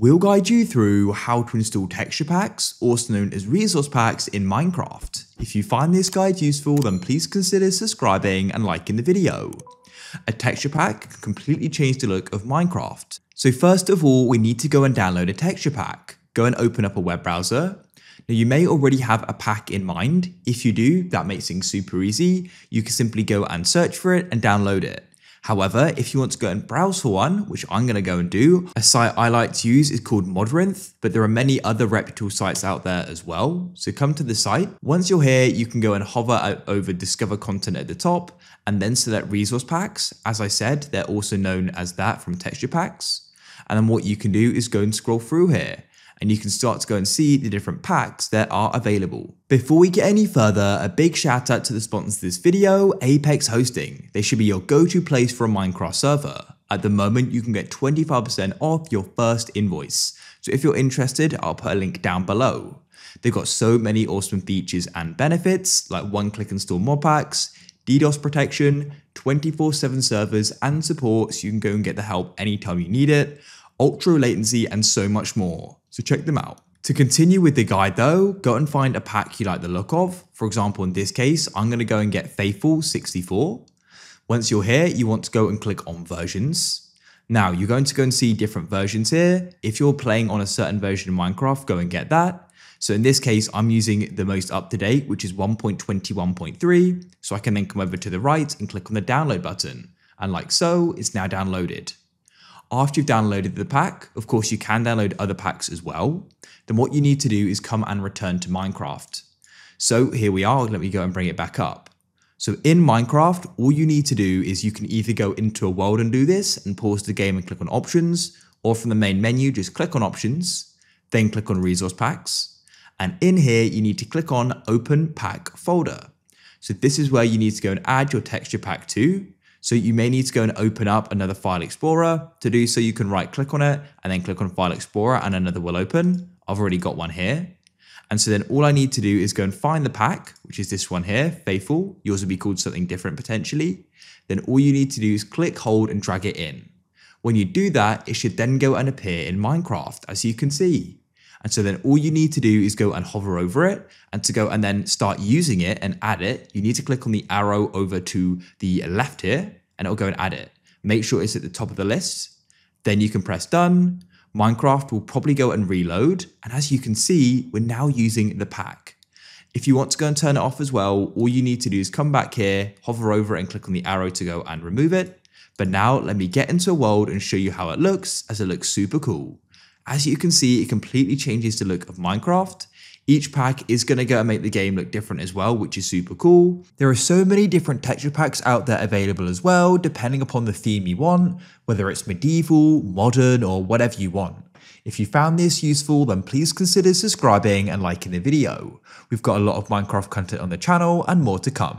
We'll guide you through how to install texture packs, also known as resource packs in Minecraft. If you find this guide useful, then please consider subscribing and liking the video. A texture pack can completely change the look of Minecraft. So first of all, we need to go and download a texture pack. Go and open up a web browser. Now you may already have a pack in mind. If you do, that makes things super easy. You can simply go and search for it and download it. However, if you want to go and browse for one, which I'm going to go and do, a site I like to use is called Modrinth, but there are many other reputable sites out there as well. So come to the site. Once you're here, you can go and hover over discover content at the top and then select resource packs. As I said, they're also known as that from texture packs. And then what you can do is go and scroll through here and you can start to go and see the different packs that are available. Before we get any further, a big shout out to the sponsors of this video, Apex Hosting. They should be your go-to place for a Minecraft server. At the moment, you can get 25% off your first invoice. So if you're interested, I'll put a link down below. They've got so many awesome features and benefits like one-click install mod packs, DDoS protection, 24-7 servers and support so you can go and get the help anytime you need it, ultra latency and so much more so check them out. To continue with the guide though, go and find a pack you like the look of. For example, in this case, I'm going to go and get Faithful 64. Once you're here, you want to go and click on versions. Now you're going to go and see different versions here. If you're playing on a certain version of Minecraft, go and get that. So in this case, I'm using the most up to date, which is 1.21.3. So I can then come over to the right and click on the download button. And like so, it's now downloaded. After you've downloaded the pack, of course you can download other packs as well, then what you need to do is come and return to Minecraft. So here we are, let me go and bring it back up. So in Minecraft, all you need to do is you can either go into a world and do this and pause the game and click on options, or from the main menu, just click on options, then click on resource packs. And in here, you need to click on open pack folder. So this is where you need to go and add your texture pack to. So you may need to go and open up another file explorer. To do so, you can right click on it and then click on file explorer and another will open. I've already got one here. And so then all I need to do is go and find the pack, which is this one here, Faithful. Yours would be called something different potentially. Then all you need to do is click, hold and drag it in. When you do that, it should then go and appear in Minecraft, as you can see. And so then all you need to do is go and hover over it and to go and then start using it and add it, you need to click on the arrow over to the left here and it'll go and add it. Make sure it's at the top of the list. Then you can press done. Minecraft will probably go and reload. And as you can see, we're now using the pack. If you want to go and turn it off as well, all you need to do is come back here, hover over it and click on the arrow to go and remove it. But now let me get into a world and show you how it looks as it looks super cool. As you can see, it completely changes the look of Minecraft. Each pack is going to go and make the game look different as well, which is super cool. There are so many different texture packs out there available as well, depending upon the theme you want, whether it's medieval, modern, or whatever you want. If you found this useful, then please consider subscribing and liking the video. We've got a lot of Minecraft content on the channel and more to come.